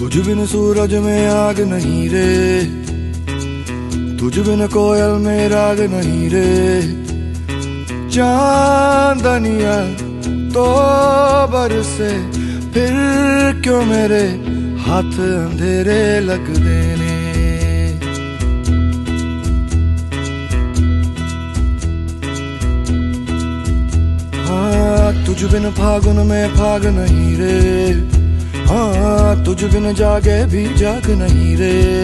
तुझ बिन सूरज में आग नहीं रे। तुझ बिन कोयल में राग नहीं रे। चांदनिया तो बरसे फिर क्यों मेरे हाथ अंधेरे लग देने? हाँ तुझ बिन फागुन में फाग नहीं रे। बिन जागे भी जाग नहीं रे।